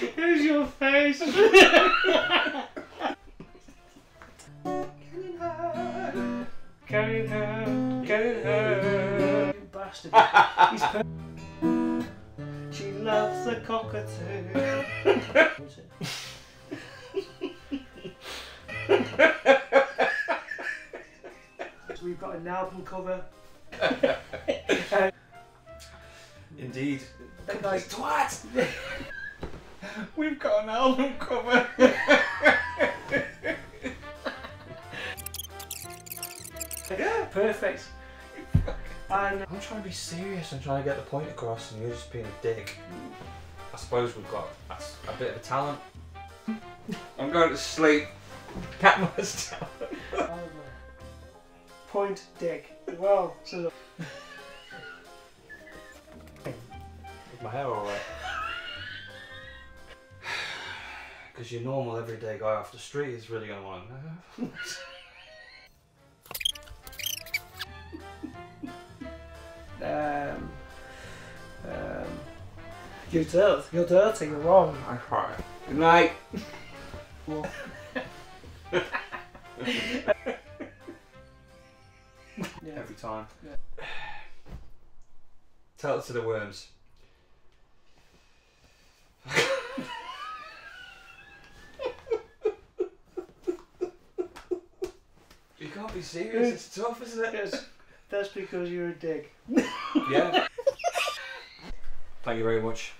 Here's your face. Carrying her, carrying her. You bastard. He's per- she loves the cockatoo. we've got an album cover. Indeed. That guy's Twat! We've got an album cover. perfect. And I'm trying to be serious and trying to get the point across, and you're just being a dick. I suppose we've got that's a bit of a talent. I'm going to sleep. Catman's talent. Oh, Point dick. Well, so my hair alright? Because your normal everyday guy off the street is really going to want to know. um, um, you're dirty. You're dirty. You're wrong. I cry. Good night. Every time. Yeah. Tell it to the worms. You can't be serious. It's tough, isn't it? Yes, that's because you're a dick. Yeah. Thank you very much.